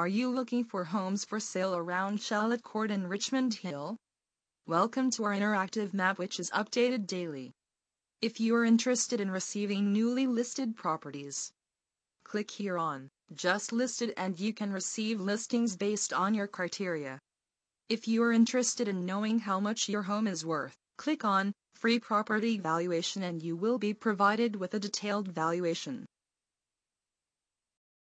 Are you looking for homes for sale around Shallot Court and Richmond Hill? Welcome to our interactive map which is updated daily. If you are interested in receiving newly listed properties, click here on Just Listed and you can receive listings based on your criteria. If you are interested in knowing how much your home is worth, click on Free Property Valuation and you will be provided with a detailed valuation.